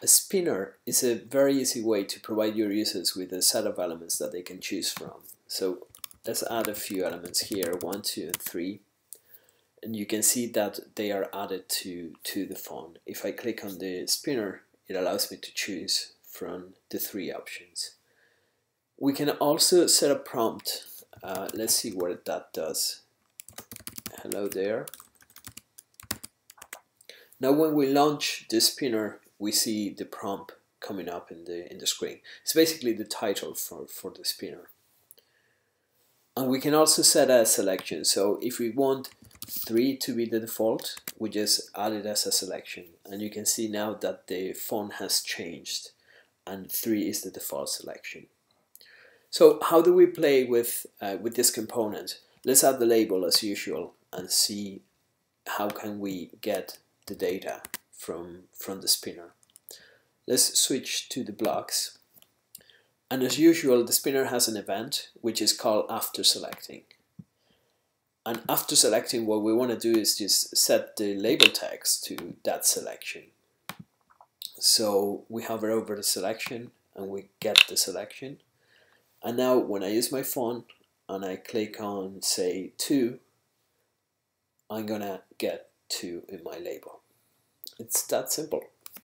A spinner is a very easy way to provide your users with a set of elements that they can choose from. So let's add a few elements here, one, two, and three. And you can see that they are added to, to the phone. If I click on the spinner, it allows me to choose from the three options. We can also set a prompt. Uh, let's see what that does. Hello there. Now when we launch the spinner, we see the prompt coming up in the in the screen. It's basically the title for, for the spinner. And we can also set a selection. So if we want 3 to be the default, we just add it as a selection. And you can see now that the font has changed and 3 is the default selection. So how do we play with, uh, with this component? Let's add the label as usual and see how can we get the data from, from the spinner. Let's switch to the blocks. And as usual, the spinner has an event which is called after selecting. And after selecting, what we want to do is just set the label text to that selection. So we hover over the selection and we get the selection. And now when I use my phone and I click on say 2, I'm gonna get 2 in my label. It's that simple.